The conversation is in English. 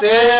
Nem